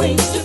waste